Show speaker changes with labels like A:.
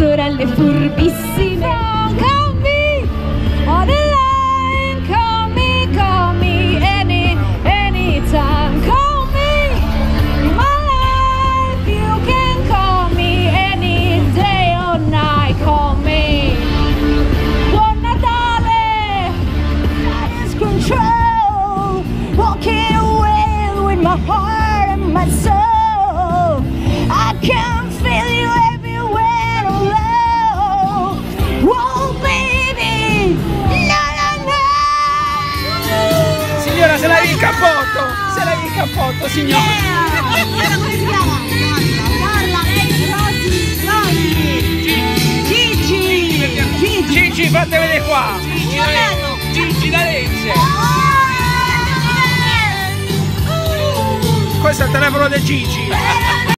A: horas de furbi il cappotto! Se lavi il cappotto, signora!
B: come si chiama? Carla, Rosy, Rosy Gigi Gigi
A: Gigi, fate vedere qua! Gigi da. Gigi da Lecce! Questo è il telefono di Gigi!